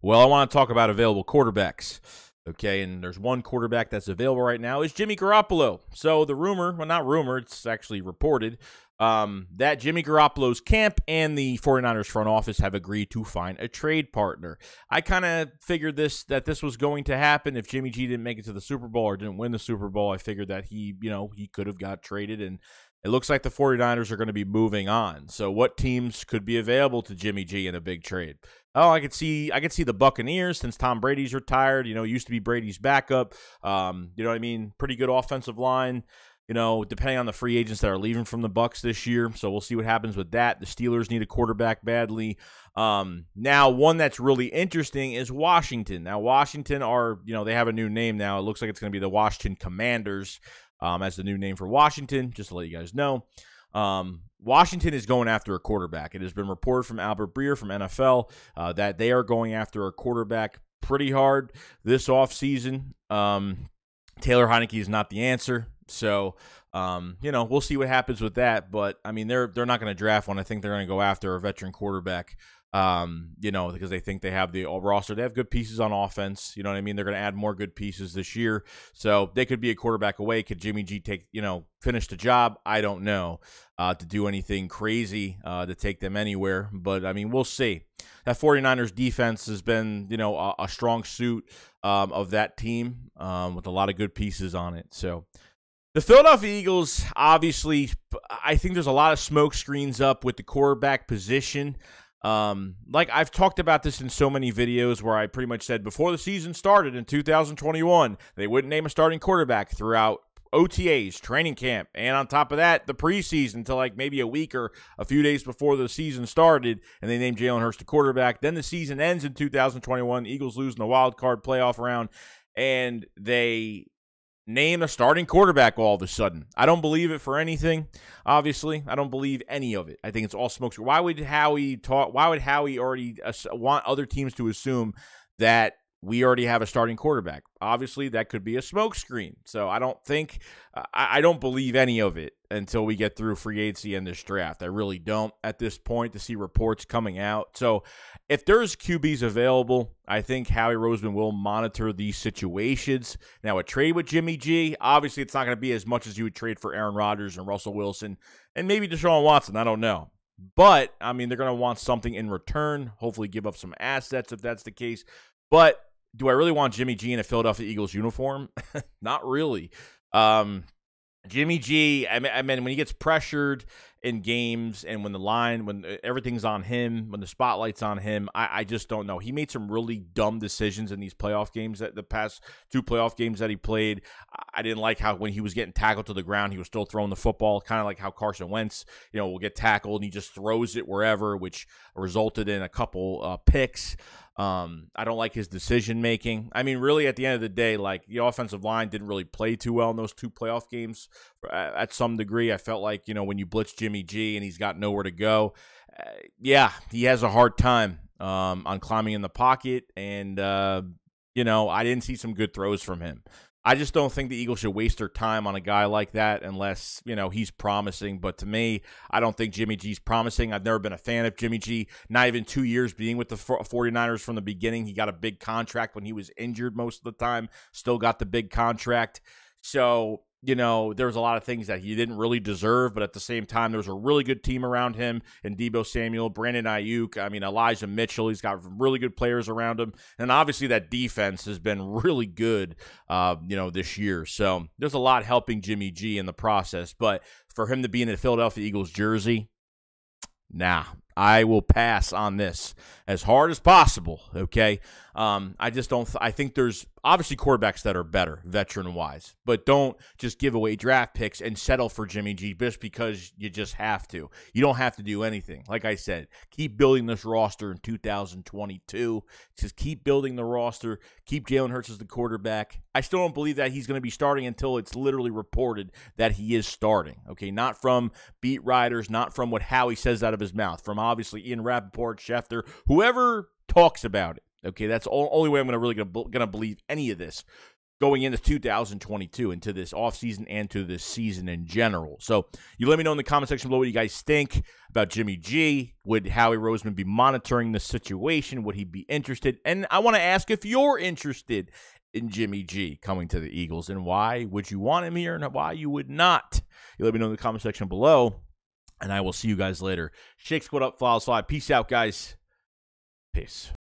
Well, I want to talk about available quarterbacks. Okay, and there's one quarterback that's available right now is Jimmy Garoppolo. So the rumor, well, not rumor, it's actually reported um, that Jimmy Garoppolo's camp and the 49ers front office have agreed to find a trade partner. I kind of figured this that this was going to happen if Jimmy G didn't make it to the Super Bowl or didn't win the Super Bowl. I figured that he, you know, he could have got traded and it looks like the 49ers are going to be moving on. So what teams could be available to Jimmy G in a big trade? Oh, I could see I could see the Buccaneers since Tom Brady's retired. You know, used to be Brady's backup. Um, you know what I mean? Pretty good offensive line. You know, depending on the free agents that are leaving from the Bucks this year, so we'll see what happens with that. The Steelers need a quarterback badly. Um, now, one that's really interesting is Washington. Now, Washington are you know they have a new name now. It looks like it's going to be the Washington Commanders um, as the new name for Washington. Just to let you guys know. Um, Washington is going after a quarterback. It has been reported from Albert Breer from NFL uh, that they are going after a quarterback pretty hard this offseason. Um, Taylor Heinicke is not the answer. So, um, you know, we'll see what happens with that. But I mean, they're they're not going to draft one. I think they're going to go after a veteran quarterback um, you know, because they think they have the roster. They have good pieces on offense. You know what I mean? They're going to add more good pieces this year. So they could be a quarterback away. Could Jimmy G take, you know, finish the job? I don't know uh, to do anything crazy uh, to take them anywhere. But I mean, we'll see. That 49ers defense has been, you know, a, a strong suit um, of that team um, with a lot of good pieces on it. So. The Philadelphia Eagles, obviously, I think there's a lot of smoke screens up with the quarterback position. Um, like I've talked about this in so many videos where I pretty much said before the season started in 2021, they wouldn't name a starting quarterback throughout OTAs, training camp, and on top of that, the preseason until like maybe a week or a few days before the season started, and they named Jalen Hurts the quarterback. Then the season ends in 2021. The Eagles lose in the wild card playoff round, and they name a starting quarterback all of a sudden. I don't believe it for anything. Obviously, I don't believe any of it. I think it's all smoke. Why would Howie talk? Why would Howie already uh, want other teams to assume that we already have a starting quarterback? Obviously, that could be a smokescreen. So I don't think, uh, I, I don't believe any of it until we get through free agency and this draft. I really don't at this point to see reports coming out. So if there's QBs available, I think Howie Roseman will monitor these situations. Now, a trade with Jimmy G, obviously, it's not going to be as much as you would trade for Aaron Rodgers and Russell Wilson and maybe Deshaun Watson. I don't know. But, I mean, they're going to want something in return, hopefully, give up some assets if that's the case. But do I really want Jimmy G in a Philadelphia Eagles uniform? not really. Um, Jimmy G, I mean, I mean, when he gets pressured in games and when the line, when uh, everything's on him, when the spotlight's on him, I, I just don't know. He made some really dumb decisions in these playoff games that the past two playoff games that he played. I didn't like how when he was getting tackled to the ground, he was still throwing the football, kind of like how Carson Wentz, you know, will get tackled and he just throws it wherever, which resulted in a couple uh, picks. Um, I don't like his decision making. I mean, really, at the end of the day, like the offensive line didn't really play too well in those two playoff games. At some degree, I felt like you know when you blitz Jimmy G and he's got nowhere to go, uh, yeah, he has a hard time um, on climbing in the pocket, and uh, you know I didn't see some good throws from him. I just don't think the Eagles should waste their time on a guy like that unless, you know, he's promising. But to me, I don't think Jimmy G's promising. I've never been a fan of Jimmy G. Not even two years being with the 49ers from the beginning. He got a big contract when he was injured most of the time, still got the big contract. So you know, there was a lot of things that he didn't really deserve, but at the same time, there was a really good team around him and Deebo Samuel, Brandon Aiyuk. I mean, Elijah Mitchell. He's got really good players around him, and obviously that defense has been really good, uh, you know, this year. So there's a lot helping Jimmy G in the process. But for him to be in a Philadelphia Eagles jersey, nah, I will pass on this as hard as possible. Okay, um, I just don't. Th- I think there's obviously quarterbacks that are better, veteran wise, but don't just give away draft picks and settle for Jimmy G just because you just have to. You don't have to do anything. Like I said, keep building this roster in 2022. Just keep building the roster. Keep Jalen Hurts as the quarterback. I still don't believe that he's going to be starting until it's literally reported that he is starting. Okay, not from beat writers, not from what Howie says out of his mouth, from obviously Ian Rapoport, Schefter, whoever talks about it. Okay, that's the only way I'm gonna really gonna, gonna believe any of this. going into 2022, into this offseason and to this season in general. So you let me know in the comment section below what you guys think about Jimmy G. Would Howie Roseman be monitoring the situation? Would he be interested? And I want to ask if you're interested in Jimmy G coming to the Eagles and why would you want him here and why you would not. You let me know in the comment section below. And I will see you guys later. Shake Squad up, follow slide. Peace out, guys. Peace.